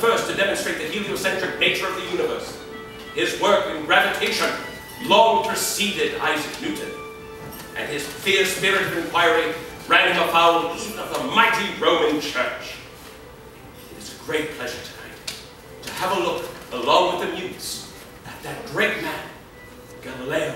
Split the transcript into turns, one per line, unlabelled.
first to demonstrate the heliocentric nature of the universe. His work in gravitation long preceded Isaac Newton, and his fierce spirit of inquiry ran afoul even of the mighty Roman Church. It is a great pleasure tonight to have a look, along with the mutes, at that great man, Galileo